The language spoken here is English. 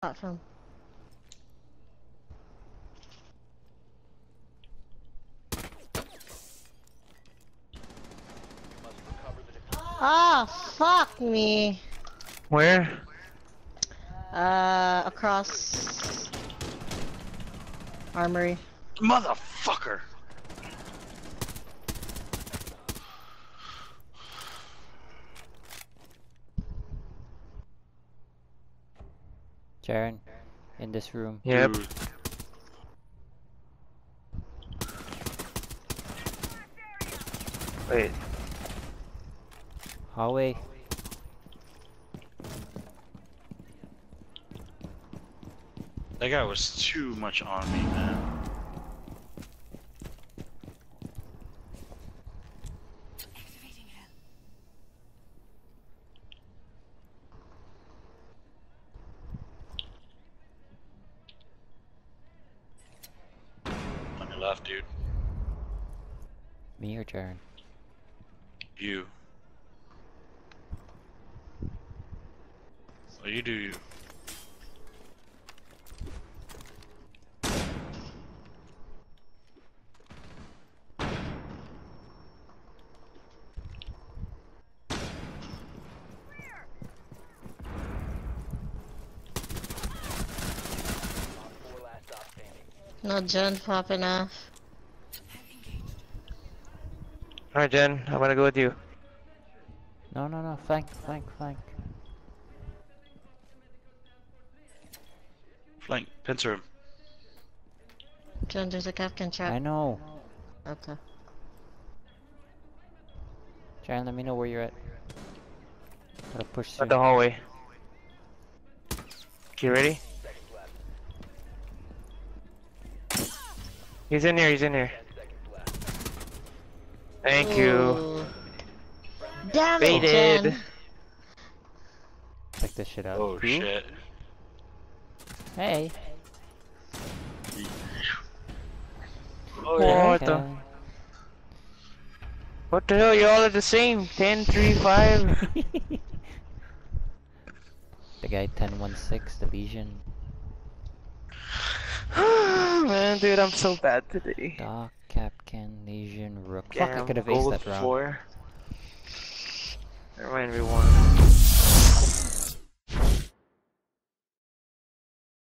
Platform. Ah, fuck me. Where? Uh, across armory. Motherfucker! Jaren, in this room. Yep. Dude, Wait. Hallway. that guy was too much on me, man. Left, dude. Me or Jaren? You. Oh, you do you. No Jen popping off. Alright, Jen, I'm gonna go with you. No, no, no. Flank, flank, flank. Flank, pincer him. Jen, there's a Kapkan I know. Okay. Jaren, let me know where you're at. Gotta push At through. the hallway. You ready? He's in here, he's in here. Thank you. Ooh. Damn it, Baited. Jen. Check this shit out. Oh Who? shit. Hey. Oh, yeah. what the- What the hell, you all are the same. 10, 3, 5. The guy 1016, the Vision. Man, dude, I'm so bad today. Doc, Kapkan, Asian, Rook. Fuck, I could have aced that round. four. That reminded me one.